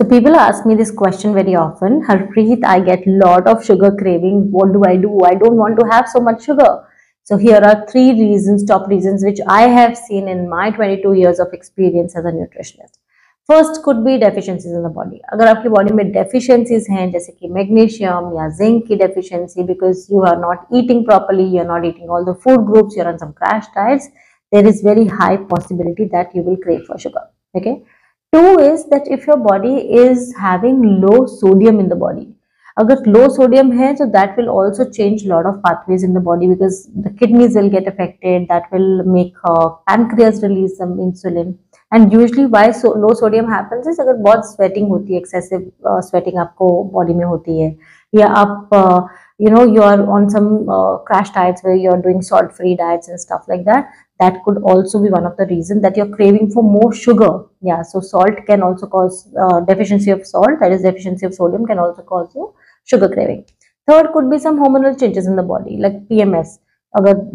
So people ask me this question very often. Harpreet, I get lot of sugar craving. What do I do? I don't want to have so much sugar. So here are three reasons, top reasons, which I have seen in my 22 years of experience as a nutritionist. First could be deficiencies in the body अगर आपकी body में deficiencies हैं जैसे कि magnesium या zinc की deficiency because you are not eating properly you are not eating all the food groups you are on some crash diets there is very high possibility that you will crave for sugar okay two is that if your body is having low sodium in the body अगर लो sodium है तो that will also change lot of pathways in the body because the kidneys will get affected that will make uh, pancreas release some insulin and usually why so low sodium happens is अगर बहुत sweating होती है excessive uh, sweating आपको body में होती है या आप uh, you know you are on some uh, crash diets where you are doing salt free diets and stuff like that that could also be one of the reasons that you're craving for more sugar yeah so salt can also cause uh, deficiency of salt that is deficiency of sodium can also cause you sugar craving. Third could be some hormonal changes in the body like PMS.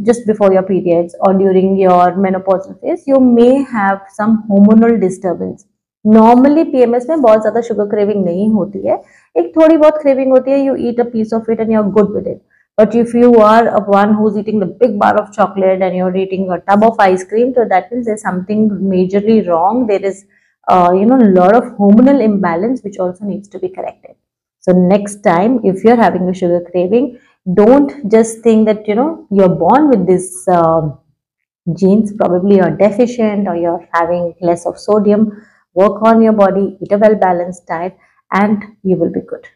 just before your periods or during your menopausal phase, you may have some hormonal disturbance. Normally PMS में बहुत ज्यादा sugar craving नहीं होती है एक थोड़ी बहुत craving होती है you eat a piece of it and you are good with it but if you are a one who's eating the big bar of chocolate and you're eating a tub of ice cream so that means there's something majorly wrong there is uh, you know a lot of hormonal imbalance which also needs to be corrected so next time, if you're having a sugar craving, don't just think that, you know, you're born with this uh, genes, probably you're deficient or you're having less of sodium. Work on your body, eat a well-balanced diet and you will be good.